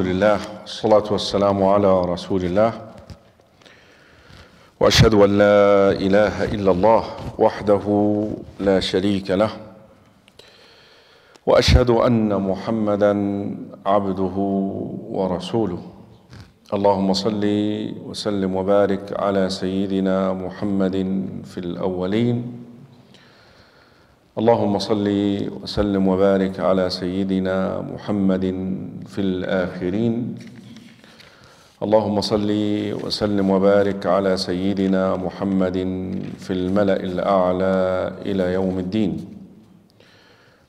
الحمد لله والصلاة والسلام على رسول الله وأشهد أن لا إله إلا الله وحده لا شريك له وأشهد أن محمدا عبده ورسوله اللهم صل وسلم وبارك على سيدنا محمد في الأولين اللهم صل وسلم وبارك على سيدنا محمد في الآخرين اللهم صل وسلم وبارك على سيدنا محمد في الملأ الأعلى إلى يوم الدين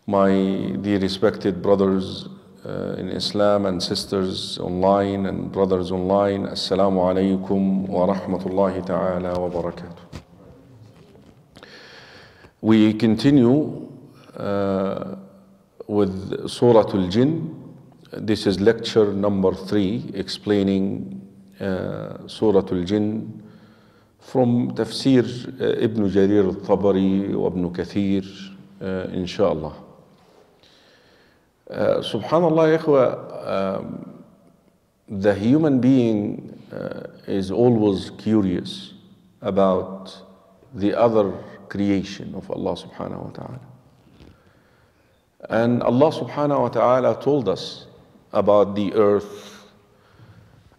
My dear respected brothers uh, in Islam and sisters online and brothers online Assalamu alaikum wa rahmatullahi ta'ala wa barakatuh We continue uh, with Surah Al-Jinn. This is lecture number three, explaining uh, Surah Al-Jinn from Tafsir uh, Ibn Jarir al-Tabari wa Ibn Kathir, uh, inshallah. Uh, Subhanallah, ikhwa, um, the human being uh, is always curious about the other creation of Allah subhanahu wa ta'ala. And Allah subhanahu wa ta'ala told us about the earth,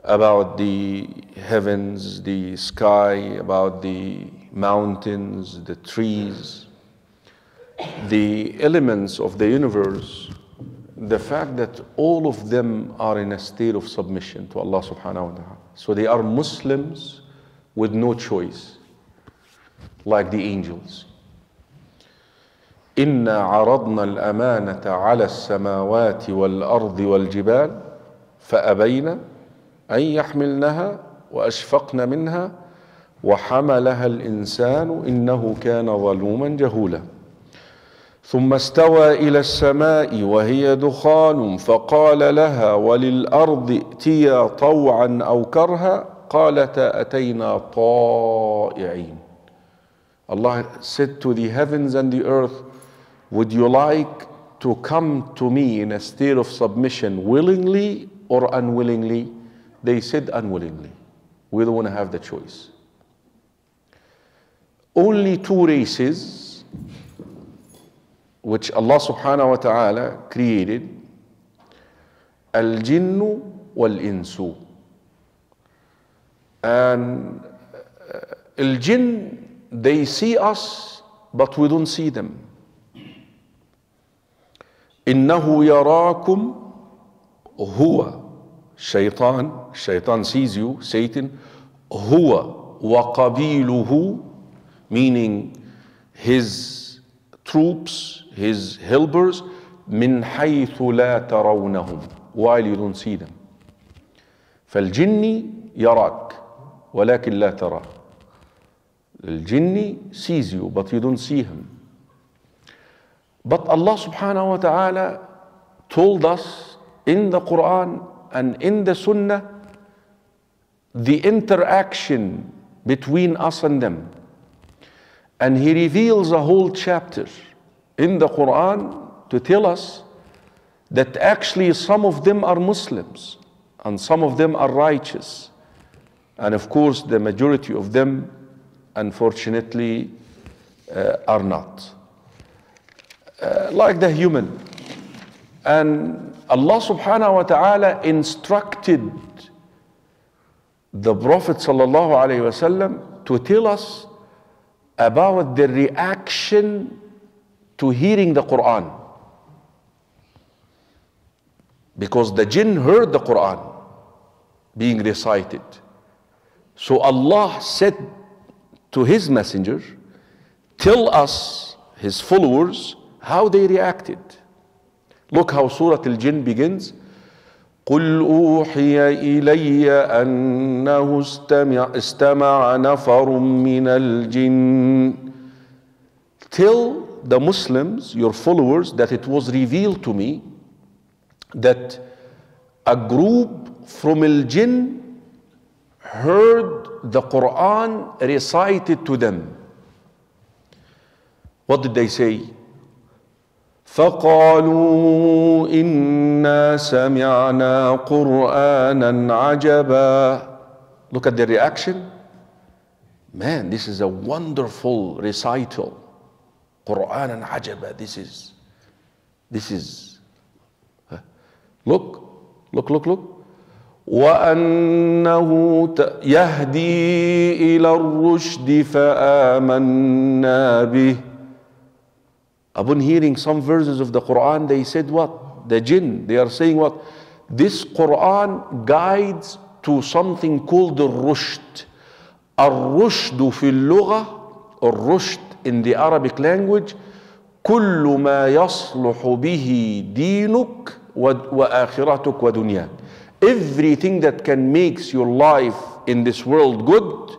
about the heavens, the sky, about the mountains, the trees, the elements of the universe, the fact that all of them are in a state of submission to Allah subhanahu wa ta'ala. So they are Muslims with no choice like the angels. إنا عرضنا الأمانة على السماوات والأرض والجبال فأبين أن يحملنها وأشفقن منها وحملها الإنسان إنه كان ظلوما جهولا ثم استوى إلى السماء وهي دخان فقال لها وللأرض ائتيا طوعا أو كرها قالتا أتينا طائعين Allah said to the heavens and the earth, Would you like to come to me in a state of submission willingly or unwillingly? They said unwillingly. We don't want to have the choice. Only two races which Allah subhanahu wa ta'ala created al jinnu wal insu. And uh, al jinn they see us but we don't see them إنه يراكم هو شيطان شيطان sees you Satan هو وقبيله meaning his troops his helpers من حيث لا ترونهم while you don't see them فالجن يراك ولكن لا تراه The jinni sees you, but you don't see him. But Allah subhanahu wa ta'ala told us in the Quran and in the Sunnah the interaction between us and them. And He reveals a whole chapter in the Quran to tell us that actually some of them are Muslims and some of them are righteous. And of course, the majority of them unfortunately uh, are not. Uh, like the human. And Allah subhanahu wa ta'ala instructed the Prophet sallallahu alayhi wasallam to tell us about the reaction to hearing the Quran. Because the jinn heard the Quran being recited. So Allah said to his messenger, tell us, his followers, how they reacted. Look how Surah Al Jinn begins. قل أوحي إلي أنه استمع, استمع نفر من الجن Tell the Muslims, your followers, that it was revealed to me that a group from Al Jinn heard the Quran recited to them. What did they say? فقالوا إنا سمعنا قرآنا عجبا Look at the reaction. Man, this is a wonderful recital. Quran عجبا. This is, this is. Look, look, look, look. وأنه يهدي إلى الرشد فآمنا به. Upon hearing some verses of the Quran, they said what? The jinn, they are saying what? This Quran guides to something called the rushd. الرشد في اللغة الرشد in the Arabic language كل ما يصلح به دينك وآخرتك ودنياك everything that can makes your life in this world good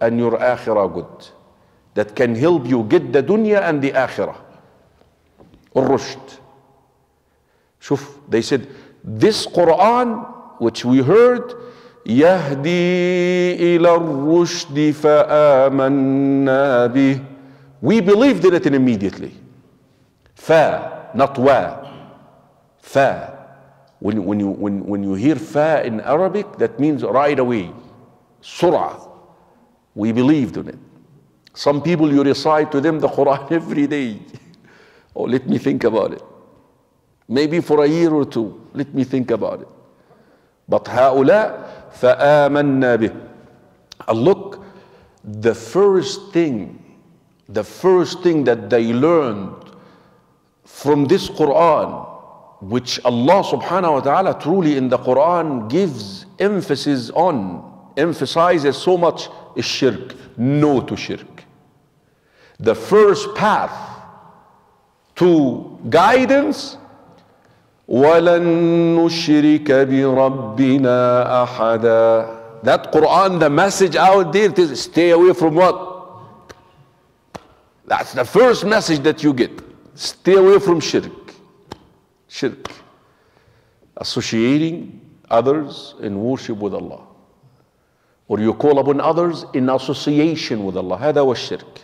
and your akhirah good that can help you get the dunya and the akhirah الرشد شوف they said this Quran which we heard يهدي إلى الرشد فآمنا به we believed in it immediately fa not wa fa when, when, you, when, when you hear fa in Arabic that means right away surah we believed in it some people you recite to them the Quran every day oh let me think about it maybe for a year or two let me think about it but هؤلاء فآمنا به and look the first thing the first thing that they learned from this Quran which Allah subhanahu wa ta'ala truly in the Quran gives emphasis on emphasizes so much is shirk no to shirk the first path to guidance ولن نشرك بربنا أحدا That Quran, the message out there it is stay away from what? That's the first message that you get. Stay away from shirk. Shirk. Associating others in worship with Allah. Or you call upon others in association with Allah. هذا هو الشرك.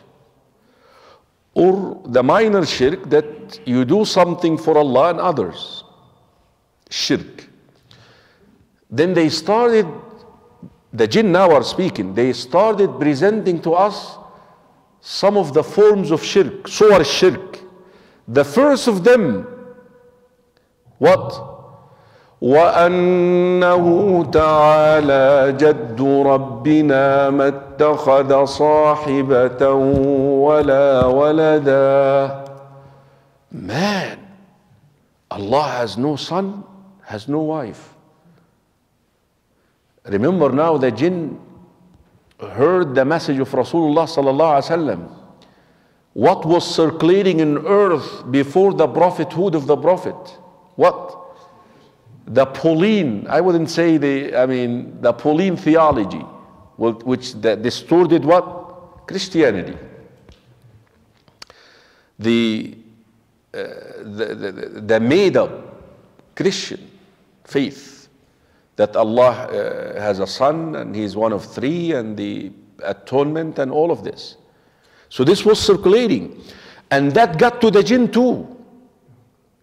Or the minor shirk that you do something for Allah and others. Shirk. Then they started, the jinn now are speaking, they started presenting to us some of the forms of shirk, suwar shirk. The first of them, what? وأنه تعالى جد ربنا ما اتخذ صاحبة ولا ولدا Man, Allah has no son, has no wife. Remember now the jinn heard the message of Rasulullah sallallahu alaihi wasallam. What was circulating in earth before the prophethood of the prophet? What? The Pauline, I wouldn't say the, I mean, the Pauline theology, which distorted what? Christianity. The, uh, the, the, the made up Christian faith that Allah uh, has a son and he's one of three and the atonement and all of this. So this was circulating. And that got to the jinn too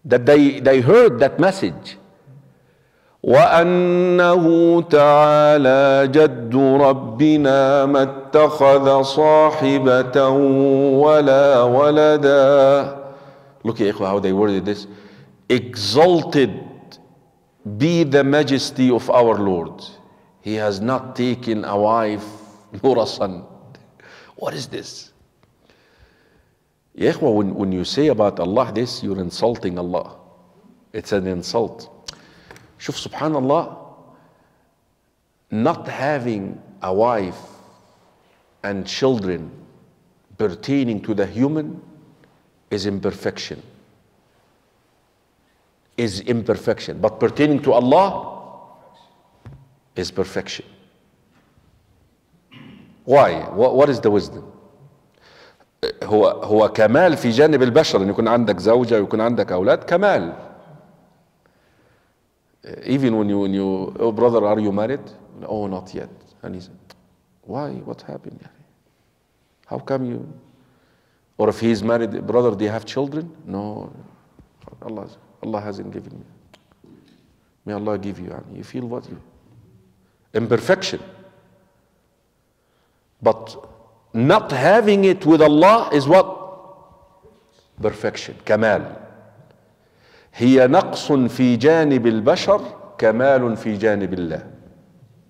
That they, they heard that message. وأنه تعالى جد ربنا ما اتخذ صاحبة ولا ولدا Look at how they worded this. Exalted be the majesty of our Lord. He has not taken a wife nor a son. What is this? Ya when, when you say about Allah this, you're insulting Allah. It's an insult. Shuf, subhanAllah, not having a wife and children pertaining to the human is imperfection. Is imperfection. But pertaining to Allah is perfection. Why? What, what is the wisdom? هو هو كمال في جانب البشر ان يكون عندك زوجه ويكون عندك أولاد كمال even when you when you oh brother are you married oh not yet and he said why what happened how come you or if he's married brother do you have children no Allah, Allah hasn't given me. May Allah give you. يعني, you feel what you imperfection. But not having it with Allah is what? Perfection, كمال. هي نقص في جانب البشر كمال في جانب الله.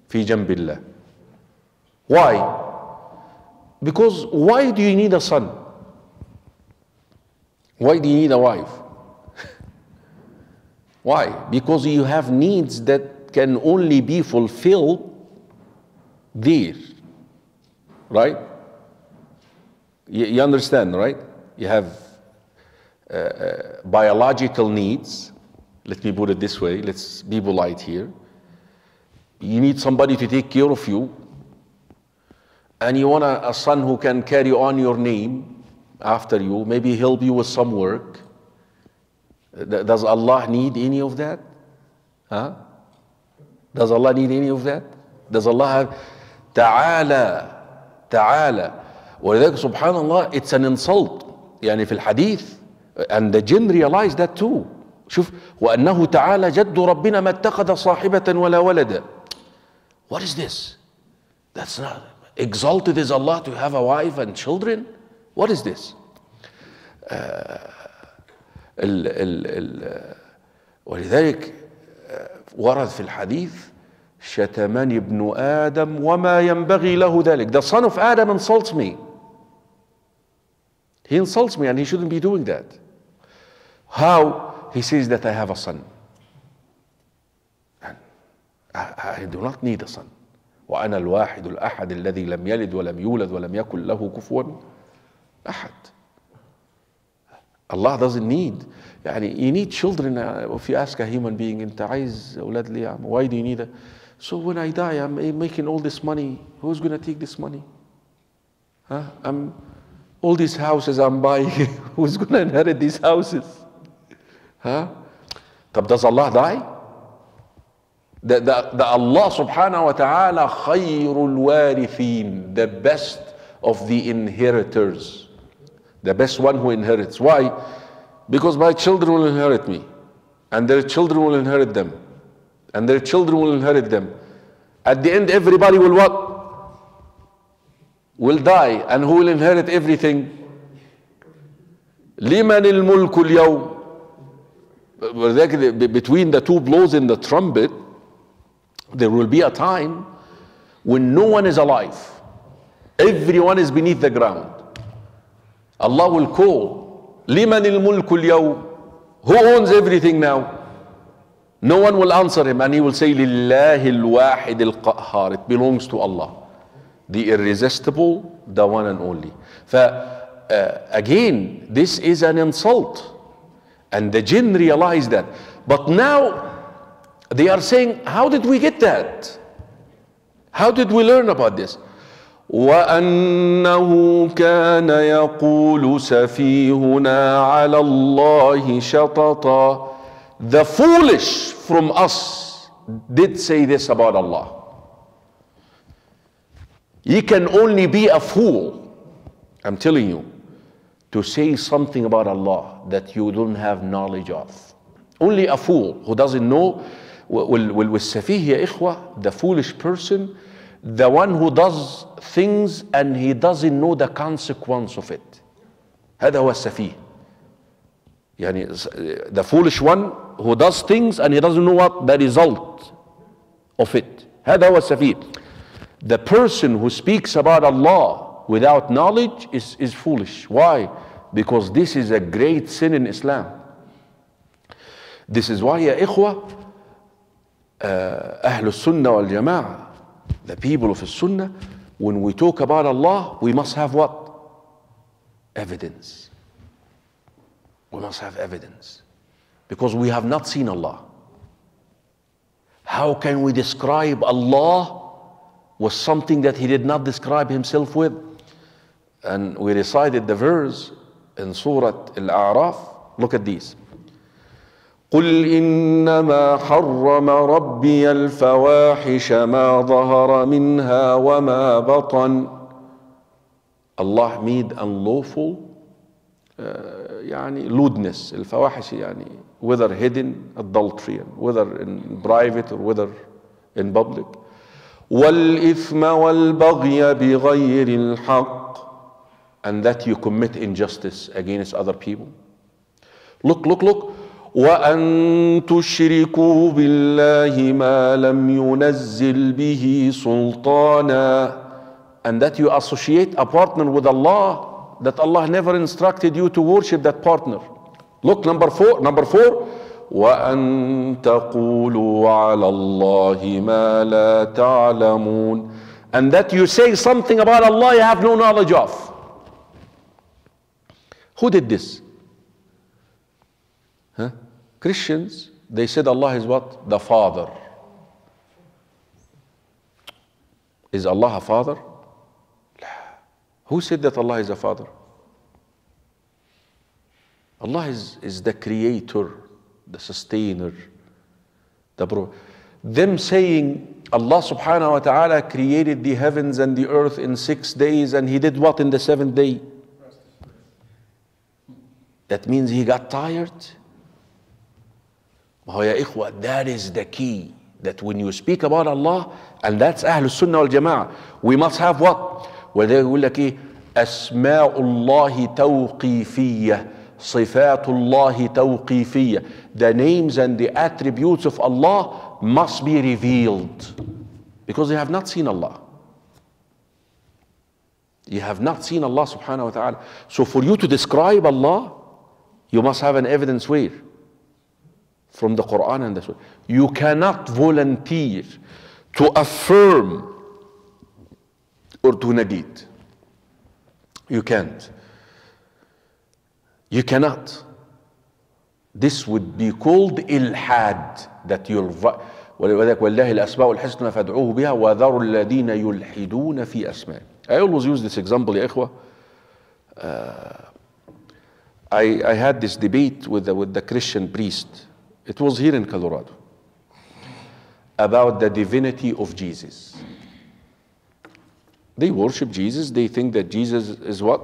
في جنب الله. Why? Because why do you need a son? Why do you need a wife? why? Because you have needs that can only be fulfilled there. Right? You, you understand, right? You have uh, uh, biological needs. Let me put it this way. Let's be polite here. You need somebody to take care of you. And you want a, a son who can carry on your name after you, maybe help you with some work. Does Allah need any of that? Huh? Does Allah need any of that? Does Allah have Ta'ala, Ta'ala. ولذلك سبحان الله اتس ان انسلت يعني في الحديث اند جن ريلايز ذات تو شوف وأنه تعالى جد ربنا ما اتخذ صاحبة ولا ولدا. وات از ذس that's not exalted is Allah to have a wife and children? وات از ذس ال ال ال ولذلك uh, ورد في الحديث شتمني ابن آدم وما ينبغي له ذلك. The son of adam insults me. He insults me and he shouldn't be doing that How? He says that I have a son And I, I do not need a son وأنا الواحد الأحد الذي لم يلد ولم يولد ولم يكن له كفوا أحد Allah doesn't need يعني you need children uh, if you ask a human being انت عايز أولاد ليه عم why do you need it so when I die I'm making all this money who's gonna take this money huh? I'm all these houses I'm buying, who's going to inherit these houses? Huh? طب does Allah die? That, that, that Allah subhanahu wa ta'ala khayrul warithin, the best of the inheritors. The best one who inherits. Why? Because my children will inherit me. And their children will inherit them. And their children will inherit them. At the end, everybody will what? Will die, and who will inherit everything? لمن الملك اليوم ولذلك between the two blows in the trumpet there will be a time when no one is alive everyone is beneath the ground Allah will call لمن الملك اليوم who owns everything now no one will answer him and he will say لله الواحد القهار it belongs to Allah the irresistible the one and only ف uh, again this is an insult and the jinn realize that but now they are saying how did we get that how did we learn about this وأنه كان يقول سفيهنا على الله شططا The foolish from us did say this about Allah. You can only be a fool, I'm telling you, to say something about Allah that you don't have knowledge of. Only a fool who doesn't know والسفيه يا إخوة the foolish person the one who does things and he doesn't know the consequence of it هذا هو السفيه يعني the foolish one who does things and he doesn't know what the result of it هذا هو السفيه the person who speaks about Allah without knowledge is, is foolish. Why? Because this is a great sin in Islam. This is why, ya ikhwa, uh, Ahlul Sunnah wal Jama'ah, the people of the Sunnah, when we talk about Allah, we must have what? Evidence. We must have evidence. Because we have not seen Allah. How can we describe Allah with something that He did not describe Himself with? And we recited the verse in Surah Al-A'raf. Look at these. قل انما حرم ربي الفواحش ما ظهر منها وما بطن Allah made unlawful uh, يعني lewdness الفواحش يعني whether hidden adultery whether in private or whether in public والإثم والبغي بغير الحق and that you commit injustice against other people look look look وأن تشركوا بالله ما لم ينزل به سلطانا and that you associate a partner with Allah that Allah never instructed you to worship that partner look number four number four وأن تقولوا على الله ما لا تعلمون and that you say something about Allah you have no knowledge of who did this huh? Christians they said Allah is what the father is Allah a father who said that Allah is a father Allah is, is the creator the sustainer, the pro. Them saying Allah subhanahu wa ta'ala created the heavens and the earth in six days and He did what in the seventh day? That means He got tired? Oh, ya ikhwa, that is the key. That when you speak about Allah, and that's Ahlul Sunnah wal Jama'ah, we must have what? Where they يقول لك إيه؟ أسماء الله توقيفية صفات الله توقيفية. The names and the attributes of Allah must be revealed because they have not seen Allah. You have not seen Allah subhanahu wa ta'ala. So for you to describe Allah, you must have an evidence where? From the Quran and the Sunnah. You cannot volunteer to affirm or to negate. You can't. you cannot. This would be called ilhad that you'll ولذلك والله الأسماء الحسنى فادعوه بها وذروا الذين يلحدون في أسماء. I always use this example يا إخوة. Uh, I, I had this debate with the, with the Christian priest. It was here in Colorado about the divinity of Jesus. They worship Jesus. They think that Jesus is what?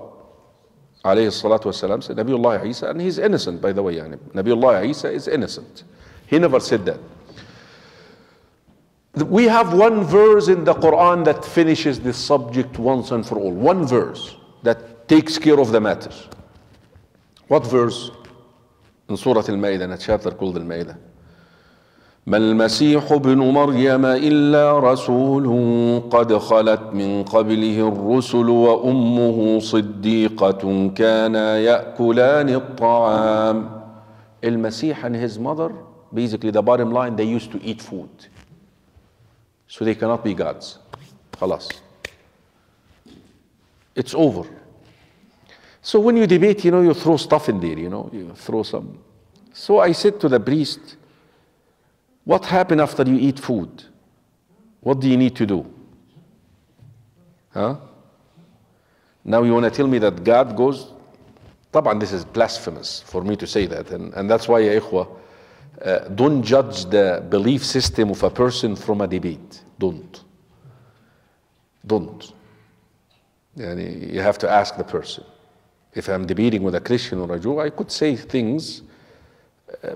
عليه الصلاة والسلام said Nabiullah Isa and he's innocent by the way يعني Nabiullah Isa is innocent he never said that we have one verse in the Quran that finishes this subject once and for all one verse that takes care of the matter what verse in Surah Al-Ma'idah in a chapter called Al-Ma'idah ما المسيح ابن مريم الا رسول قد خلت من قبله الرسل وامه صديقه كانا ياكلان الطعام المسيح and his mother basically the bottom line they used to eat food so they cannot be gods خلاص it's over so when you debate you know you throw stuff in there you know you throw some so i said to the priest what happens after you eat food? What do you need to do? Huh? Now you want to tell me that God goes? طبعا this is blasphemous for me to say that and, and that's why يا إخوة uh, don't judge the belief system of a person from a debate don't don't يعني you have to ask the person if I'm debating with a Christian or a Jew I could say things uh,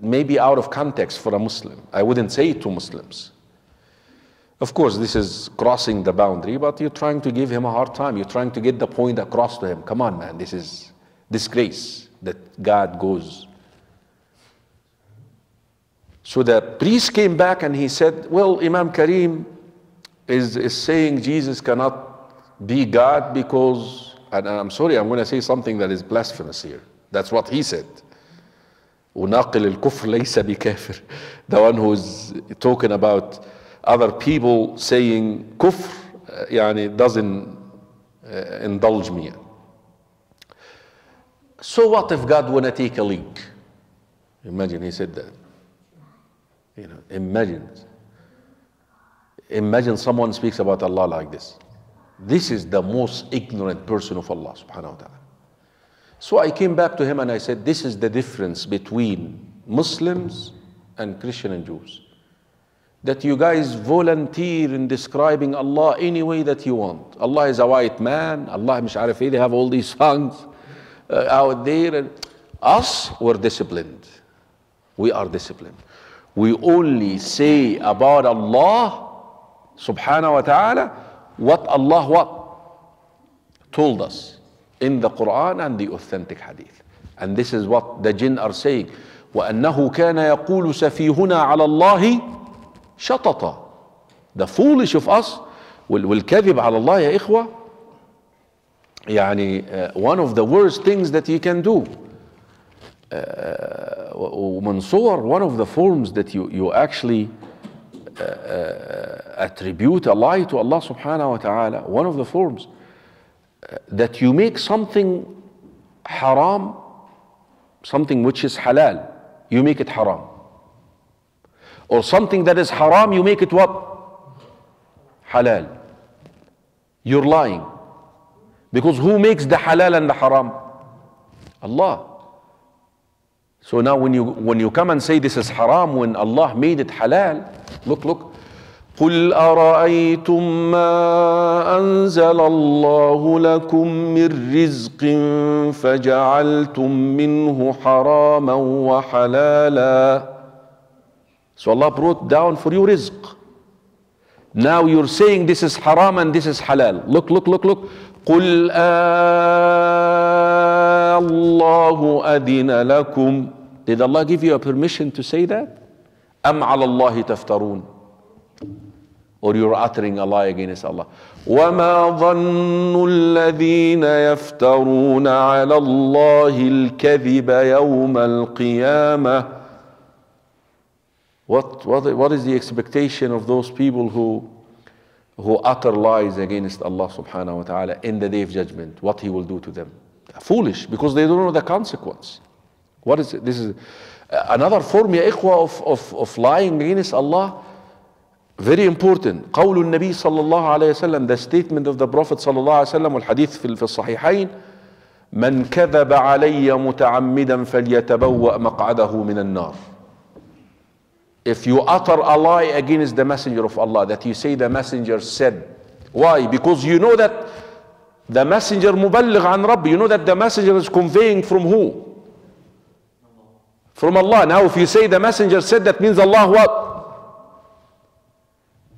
that maybe out of context for a Muslim. I wouldn't say to Muslims. Of course, this is crossing the boundary, but you're trying to give him a hard time. You're trying to get the point across to him. Come on, man, this is disgrace that God goes. So the priest came back and he said, Well, Imam Karim is, is saying Jesus cannot be God because, and I'm sorry, I'm going to say something that is blasphemous here. That's what he said. وناقل الكفر ليس بكافر the one who's talking about other people saying كفر يعني doesn't uh, indulge me so what if God wanna take a leak imagine he said that you know imagine imagine someone speaks about Allah like this this is the most ignorant person of Allah subhanahu wa ta'ala So I came back to him and I said, This is the difference between Muslims and Christian and Jews. That you guys volunteer in describing Allah any way that you want. Allah is a white man, Allah mish'arif they have all these songs uh, out there. And us, we're disciplined. We are disciplined. We only say about Allah subhanahu wa ta'ala what Allah what told us. In the Quran and the authentic hadith. And this is what the jinn are saying. وأنه كان يقول سفيهنا على الله شططا The foolish of us وال- والكذب على الله يا إخوة يعني uh, one of the worst things that you can do uh, ومن صور one of the forms that you, you actually uh, uh, attribute a lie to Allah wa ta'ala one of the forms uh, that you make something haram something which is halal you make it haram. Or something that is haram you make it what? Halal. You're lying. Because who makes the halal and the haram? Allah. So now when you when you come and say this is haram when Allah made it halal, look, look. قل أرأيتم ما أنزل الله لكم من رزق فجعلتم منه حراما وحلالا So Allah brought down for you rizq. Now you're saying this is haram and this is halal. Look, look, look, look. قل آه الله أذن لكم Did Allah give you a permission to say that? أم على الله تفترون Or you're uttering a lie against Allah. وما ظن الذين يفترون على الله الكذب يوم القيامة What, what, what is the expectation of those people who, who utter lies against Allah subhanahu wa ta'ala in the day of judgment? What He will do to them? Foolish, because they don't know the consequence. What is it? This is another form, ya ikhwa, of, of, of lying against Allah. Very important. قول النبي صلى الله عليه وسلم, the statement of the Prophet صلى الله عليه وسلم والحديث في في الصحيحين من كذب علي متعمدا فليتبوأ مقعده من النار. If you utter a lie against the messenger of Allah, that you say the messenger said, why? Because you know that the messenger مبلغ عن ربي, you know that the messenger is conveying from who? From Allah. Now if you say the messenger said, that means Allah what?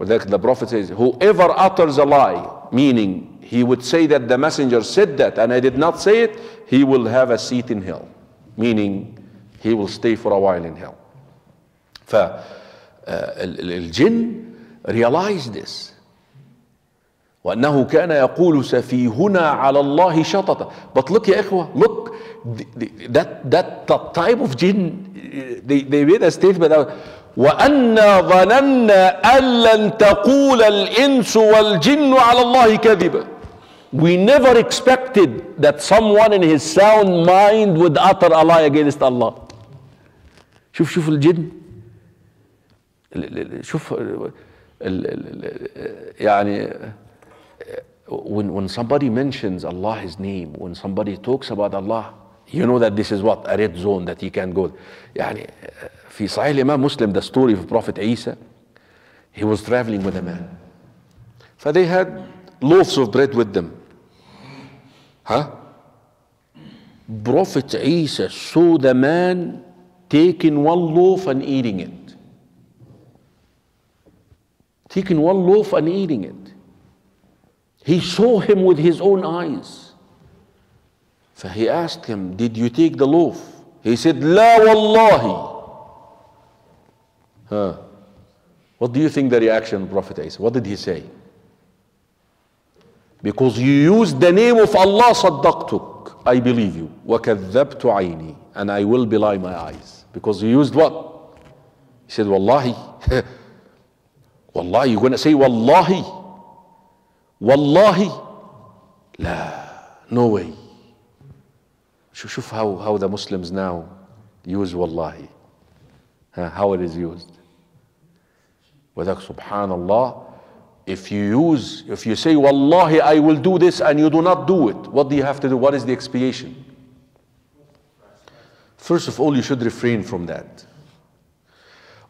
Well, the, Prophet says, whoever utters a lie, meaning he would say that the messenger said that and I did not say it, he will have a seat in hell. Meaning he will stay for a while in hell. فالجن realized this وأنه كان يقول سفيهنا على الله شططا but look يا إخوة look that, that, that type of jinn they, they made a statement out وأنا ظننا أن لن تقول الإنس والجن على الله كذبا We never expected that someone in his sound mind would utter a lie against Allah. شوف شوف الجن شوف يعني when when somebody mentions Allah his name when somebody talks about Allah you know that this is what a red zone that he can go يعني في صحيح الإمام مسلم the story of Prophet Isa he was traveling with a man فthey had loaves of bread with them huh Prophet Isa saw the man taking one loaf and eating it taking one loaf and eating it. He saw him with his own eyes. So he asked him, Did you take the loaf? He said, La wallahi. Huh. What do you think the reaction of Prophet Isa? What did he say? Because you used the name of Allah, صدقتك. I believe you. وكذبت عيني. And I will belie my eyes. Because you used what? He said, Wallahi. والله you're going to say والله والله لا no way شوف شوف how how the Muslims now use والله huh, how it is used وذاك سبحان الله if you use if you say والله I will do this and you do not do it what do you have to do what is the expiation first of all you should refrain from that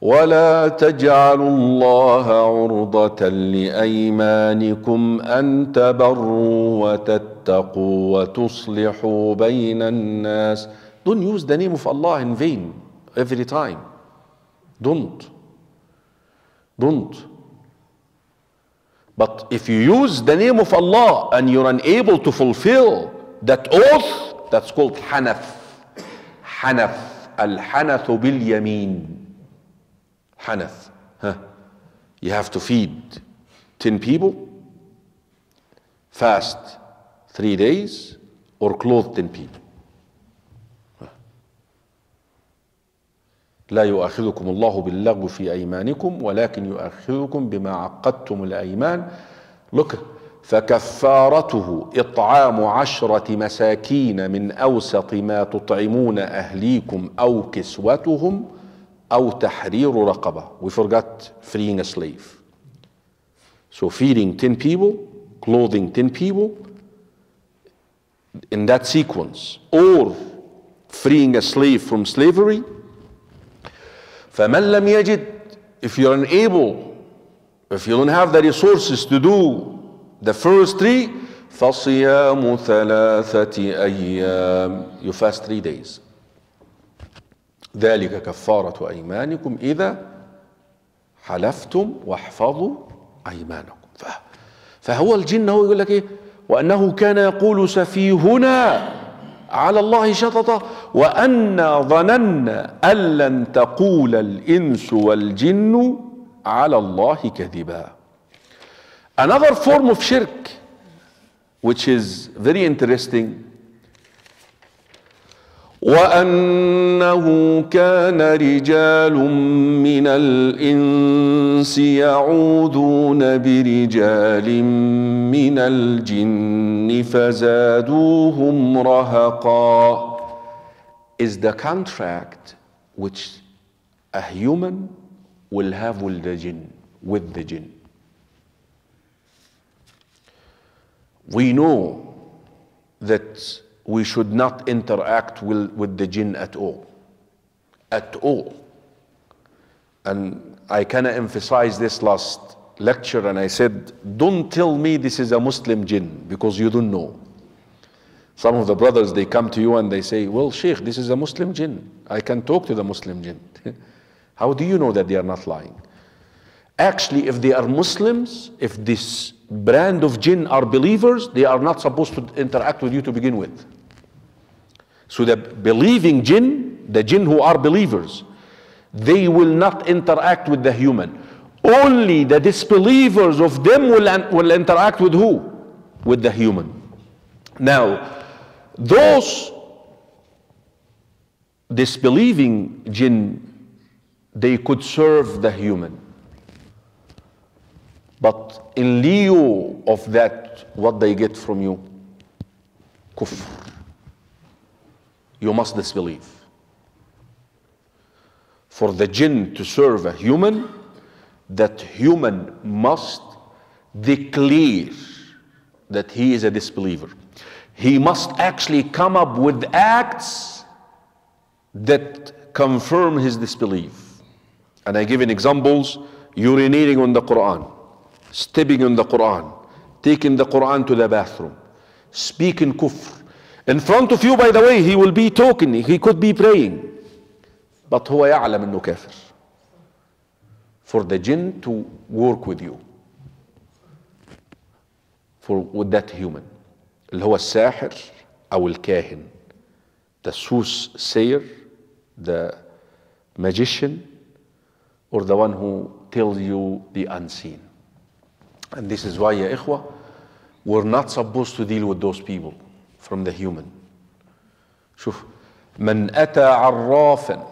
ولا تجعلوا الله عرضة لأيمانكم أن تبروا وتتقوا وتصلحوا بين الناس Don't use the name of Allah in vain every time. Don't. Don't. But if you use the name of Allah and you're unable to fulfill that oath, that's called hanath. Hanath. Al-hanathu bil-yamin. Hanath. Huh? You have to feed 10 people, fast three days, or clothe 10 people. لا يؤاخذكم الله باللغو في أيمانكم ولكن يؤاخذكم بما عقدتم الأيمان. Look فكفارته إطعام عشرة مساكين من أوسط ما تطعمون أهليكم أو كسوتهم أو تحرير رقبة. We forgot freeing a slave. So feeding 10 people clothing 10 people in that sequence or freeing a slave from slavery فمن لم يجد if you're unable if you don't have the resources to do the first three فصيام ثلاثة أيام. You fast three days. ذلك كفارة أيمانكم إذا حلفتم واحفظوا أيمانكم. فهو الجن هو يقول لك إيه؟ وأنه كان يقول سفيهنا. على الله شططا وأنا ظننا أن لن تقول الإنس والجن على الله كذبا. Another form of shirk which is very interesting وأنه كان رجال من الإنس يعوذون برجال من الجن فزادوهم رهقا is the contract which a human will have with the jinn with the jinn we know that we should not interact with, with the jinn at all. At all. And I kind of emphasized this last lecture and I said, don't tell me this is a Muslim jinn because you don't know. Some of the brothers, they come to you and they say, well, Sheikh, this is a Muslim jinn. I can talk to the Muslim jinn. How do you know that they are not lying? Actually, if they are Muslims, if this brand of jinn are believers, they are not supposed to interact with you to begin with. So the believing jinn, the jinn who are believers, they will not interact with the human. Only the disbelievers of them will, will interact with who? With the human. Now, those disbelieving jinn, they could serve the human. But in lieu of that, what they get from you? Kufr. You must disbelieve. For the jinn to serve a human, that human must declare that he is a disbeliever. He must actually come up with acts that confirm his disbelief. And I give in examples urinating on the Quran stepping on the Quran, taking the Quran to the bathroom, speaking kufr. In front of you, by the way, he will be talking, he could be praying. But هو يعلم انه كافر. For the jinn to work with you. For with that human. اللي هو الساحر أو الكاهن. The soothsayer, the magician, or the one who tells you the unseen. And this is why, ya ikhwa, we're not supposed to deal with those people from the human. شوف من أتى عرافا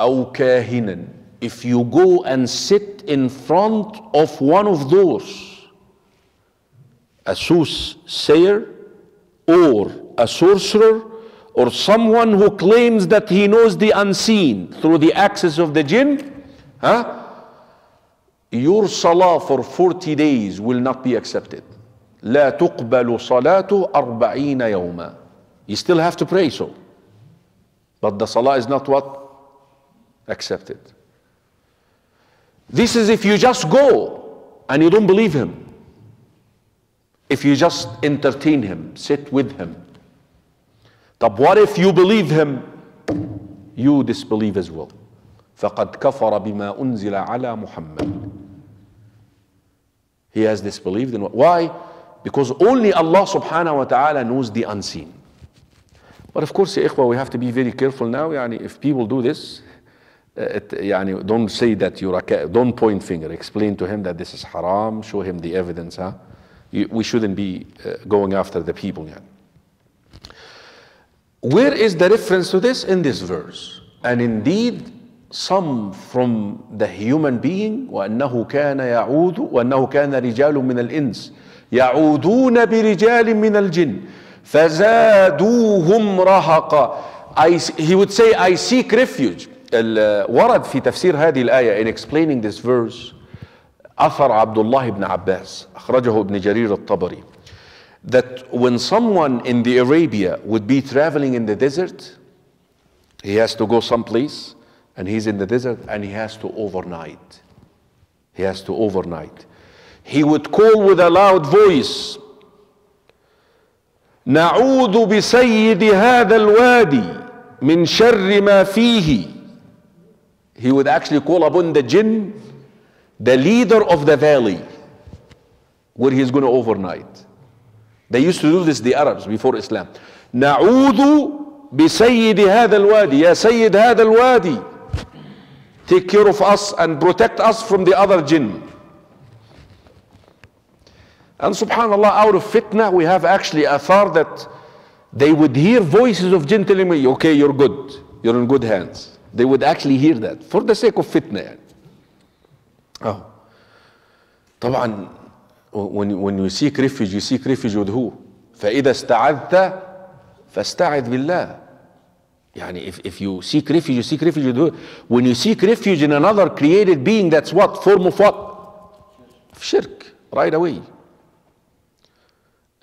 أو كاهنا if you go and sit in front of one of those a soothsayer or a sorcerer or someone who claims that he knows the unseen through the access of the jinn huh? your salah for 40 days will not be accepted. لا تقبل صلاته أربعين يوما. You still have to pray so. But the salah is not what? Accepted. This is if you just go and you don't believe him. If you just entertain him, sit with him. But what if you believe him? You disbelieve as well. فقد كفر بما أنزل على محمد. He has disbelieved in what? Why? Because only Allah subhanahu wa ta'ala knows the unseen. But of course, يا إخوة, we have to be very careful now. يعني if people do this, uh, it, يعني don't say that you're a ca- don't point finger. Explain to him that this is haram. Show him the evidence. Huh? You, we shouldn't be uh, going after the people. يعني. Where is the reference to this? In this verse. And indeed, some from the human being وأنه كان يعود وأنه كان رجال من الإنس يعودون برجال من الجن فزادوهم رهقا I, he would say I seek refuge ورد في تفسير هذه الآية in explaining this verse أثر عبد الله بن عباس أخرجه ابن جرير الطبري that when someone in the Arabia would be traveling in the desert he has to go someplace and he's in the desert and he has to overnight. He has to overnight. He would call with a loud voice نعوذ بسيد هذا الوادي من شر ما فيه He would actually call upon the jinn, the leader of the valley, where he's going to overnight. They used to do this, the Arabs, before Islam. نعوذ بسيد هذا الوادي يا سيد هذا الوادي take care of us and protect us from the other jinn. And subhanAllah, out of fitna, we have actually athar that they would hear voices of jinn telling me, okay, you're good, you're in good hands. They would actually hear that for the sake of fitna. يعني. Oh. طبعا when, you- when you seek refuge, you seek refuge with who? فإذا استعذت فاستعذ بالله. يعني if, if you seek refuge, you seek refuge with who? When you seek refuge in another created being, that's what? Form of what? Shirk, right away.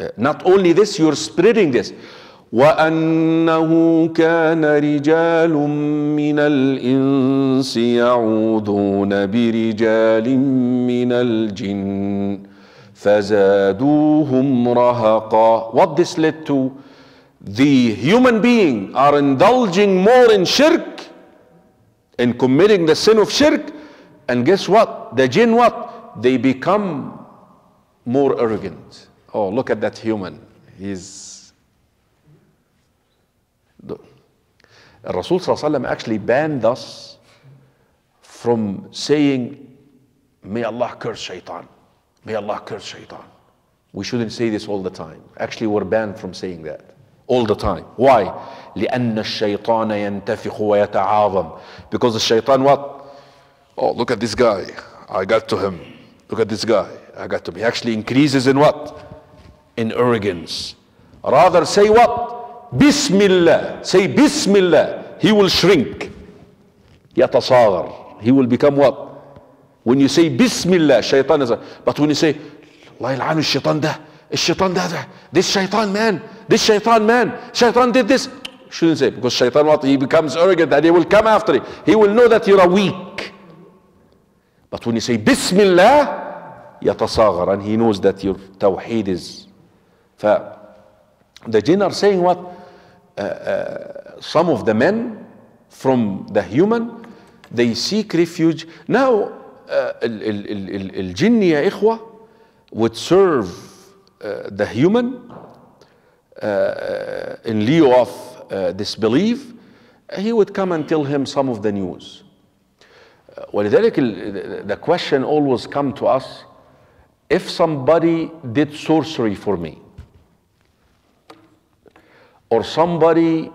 Uh, not only this, you're spreading this. وأنه كان رجال من الإنس يعوذون برجال من الجن فزادوهم رهقا What this led to? The human being are indulging more in shirk, in committing the sin of shirk, and guess what? The jinn what? They become more arrogant. Oh, look at that human. He's الرسول صلى الله عليه وسلم actually banned us from saying may Allah curse shaitan may Allah curse shaitan we shouldn't say this all the time actually we're banned from saying that all the time why لأن الشيطان ينتفخ ويتعاظم because the shaitan what oh look at this guy I got to him look at this guy I got to him he actually increases in what in arrogance rather say what Bismillah. Say Bismillah. He will shrink. يتصاغر. He will become what? When you say Bismillah, shaitan is. But when you say, الله يلعن الشيطان ده, الشيطان ده, ده, this shaitan man, this shaitan man, shaitan did this. Shouldn't say because shaitan what? He becomes arrogant and he will come after you. He will know that you're a weak. But when you say Bismillah, يتصاغر and he knows that your tawheed is. ف the jinn are saying what? Uh, uh, some of the men from the human they seek refuge. Now uh, ال- ال- ال- ال- الجن يا إخوة would serve uh, the human uh, in lieu of uh, disbelief. He would come and tell him some of the news. Uh, ولذلك ال- the question always come to us if somebody did sorcery for me or somebody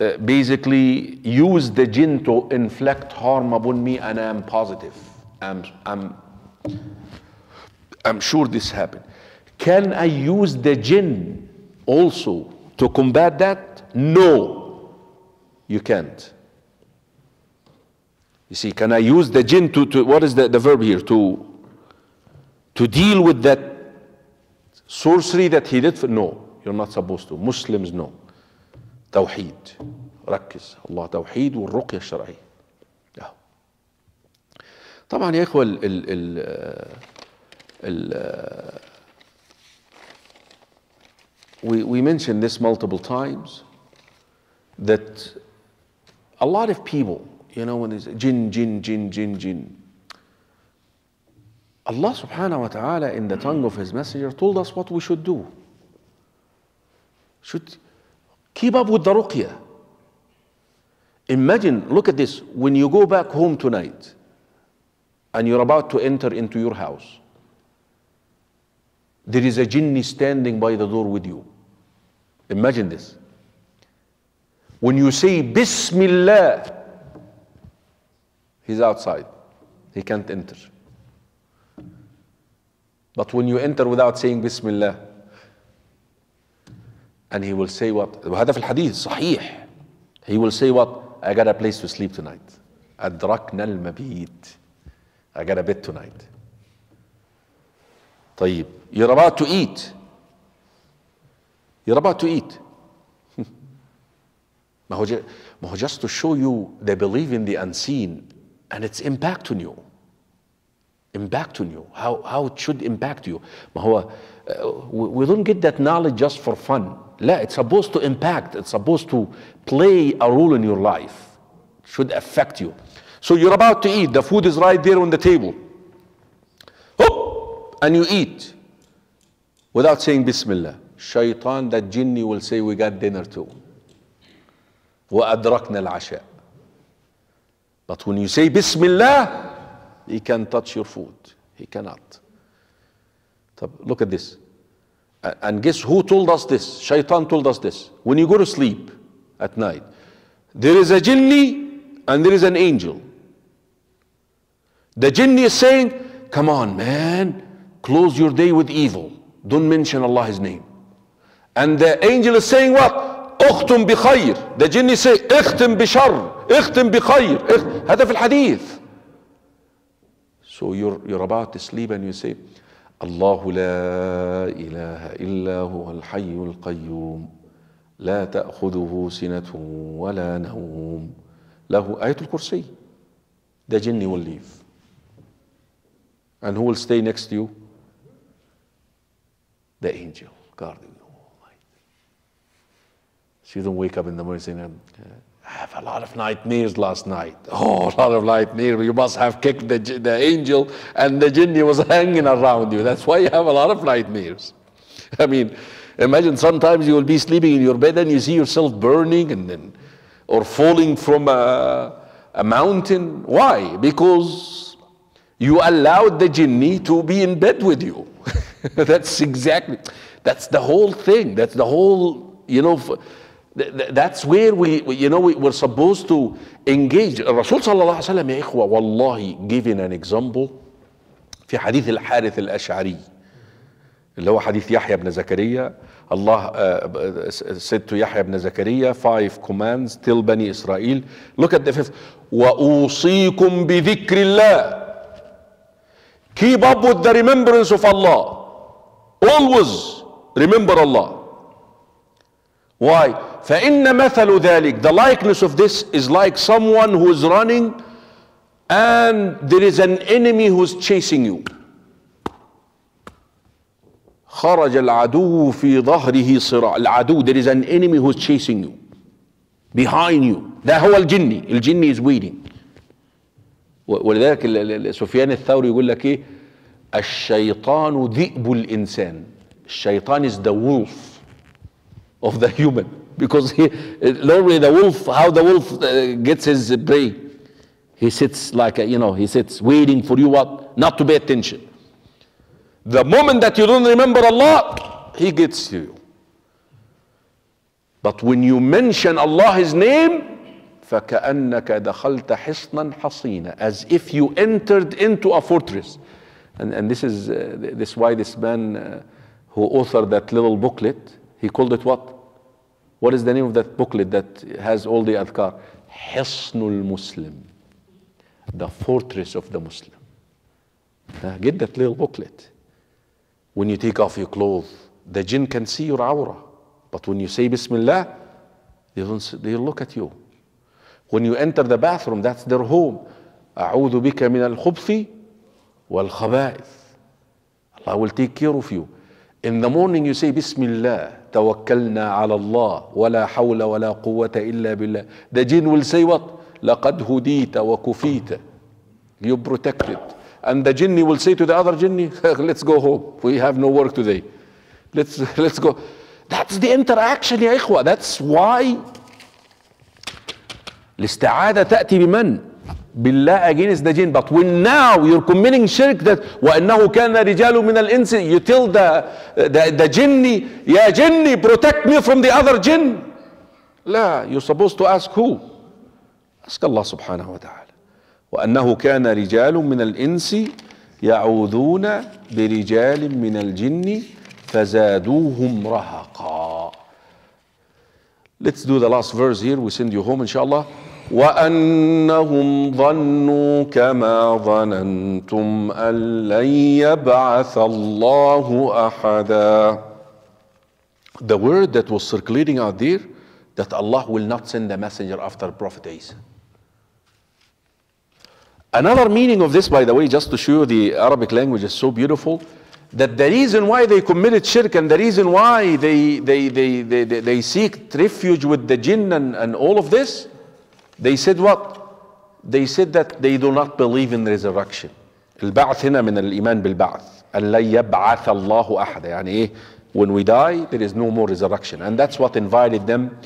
uh, basically used the jinn to inflict harm upon me and I'm positive. I'm, I'm, I'm sure this happened. Can I use the jinn also to combat that? No, you can't. You see, can I use the jinn to, to what is the, the verb here? To, to deal with that sorcery that he did? No, you're not supposed to. Muslims, no. توحيد ركز الله توحيد والرقية الشرعية أهو. طبعا يا اخوه ال ال ال ال we, we mentioned this multiple times that a lot of people, you know, when there's jinn, jinn, jinn, jinn, jinn. Allah subhanahu wa ta'ala in the tongue of His Messenger told us what we should do. Should keep up with the ruqya. Imagine, look at this, when you go back home tonight and you're about to enter into your house, there is a jinni standing by the door with you. Imagine this. When you say Bismillah, he's outside. He can't enter. But when you enter without saying Bismillah, and he will say what? وهذا في الحديث صحيح. He will say what? I got a place to sleep tonight. أدركنا المبيت. I got a bed tonight. طيب you're about to eat you're about to eat ما هو ج- ما هو just to show you they believe in the unseen and its impact on you impact on you how how it should impact you ما هو uh, we we don't get that knowledge just for fun لا it's supposed to impact it's supposed to play a role in your life it should affect you so you're about to eat the food is right there on the table Hop! and you eat without saying Bismillah. Shaitan, that jinni will say, We got dinner too. وأدركنا العشاء. But when you say Bismillah, he can touch your food. He cannot. طب look at this. A- And guess who told us this? Shaitan told us this. When you go to sleep at night, there is a jinni and there is an angel. The jinni is saying, Come on, man, close your day with evil. Don't mention Allah's name. And the angel is saying what? اختم بخير. The jinni say, اختم بشر. اختم بخير. اخ- هذا في الحديث. So you're, you're about to sleep and you say, الله لا إله إلا هو الحي القيوم لا تأخذه سنة ولا نوم له آية الكرسي. Jinni will leave. And who will stay next to you? The angel guarding you all night. So you don't wake up in the morning saying, um, I have a lot of nightmares last night. Oh, a lot of nightmares. You must have kicked the, the angel and the jinni was hanging around you. That's why you have a lot of nightmares. I mean, imagine sometimes you will be sleeping in your bed and you see yourself burning and then, or falling from a, a mountain. Why? Because you allowed the jinni to be in bed with you. that's exactly, that's the whole thing. That's the whole, you know, that's where we, you know, we, we're supposed to engage. الرسول صلى الله عليه وسلم يا إخوة والله giving an example في حديث الحارث الأشعري اللي هو حديث يحيى بن زكريا الله uh, to يحيى بن زكريا five commands tell بني إسرائيل look at the fifth وأوصيكم بذكر الله keep up with the remembrance of Allah always remember Allah why فإن مثل ذلك the likeness of this is like someone who is running and there is an enemy who's chasing you خرج العدو في ظهره صراع العدو there is an enemy who's chasing you behind you ده هو الجني الجني is waiting ولذلك سفيان الثوري يقول لك إيه الشيطان ذئب الانسان الشيطان is the wolf of the human because he normally the wolf how the wolf uh, gets his prey he sits like a, you know he sits waiting for you what not to pay attention the moment that you don't remember Allah, He gets to you. But when you mention Allah, His name, فَكَأَنَّكَ دَخَلْتَ حِصْنًا حَصِينًا As if you entered into a fortress. And, and this is uh, this why this man uh, who authored that little booklet, he called it what? What is the name of that booklet that has all the adhkar? Hisnul Muslim, the fortress of the Muslim. Get that little booklet. When you take off your clothes, the jinn can see your awrah. But when you say Bismillah, they, don't, they look at you. When you enter the bathroom, that's their home. أعوذ bika min الخبث والخبائث. Allah will take care of you. In the morning, you say Bismillah. توكلنا على الله ولا حول ولا قوة إلا بالله. Will say what? لقد هديت وكفيت. You protected. And the jinni will say to the other jinni, let's go home. We have no work today. Let's let's go. That's the interaction يا إخوة. That's why الاستعاذة تأتي بمن؟ بالله against the jinn. But when now you're committing shirk that وأنه كان رجال من الإنس you tell the, the, the jinni يا jinni protect me from the other jinn. لا you're supposed to ask who? Ask Allah سبحانه وتعالى. وأنه كان رجال من الإنس يعوذون برجال من الجن فزادوهم رهقا. Let's do the last verse here. We send you home inshallah. وأنهم ظنوا كما ظننتم أن لن يبعث الله أحدا. The word that was circulating out there that Allah will not send a messenger after Prophet Isa. Another meaning of this, by the way, just to show you the Arabic language is so beautiful, that the reason why they committed shirk and the reason why they, they, they, they, they, they seek refuge with the jinn and, and all of this, they said what? They said that they do not believe in resurrection. البعث هنا من الإيمان بالبعث. أن لا يبعث الله أحد. يعني إيه? When we die, there is no more resurrection. And that's what invited them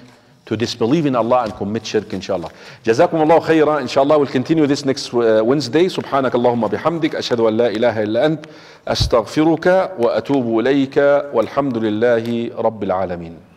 to disbelieve in Allah and commit shirk inshallah. جزاكم الله خيرا. Inshallah we'll continue this next uh, Wednesday. سبحانك اللهم بحمدك أشهد أن لا إله إلا أنت أستغفرك وأتوب إليك والحمد لله رب العالمين.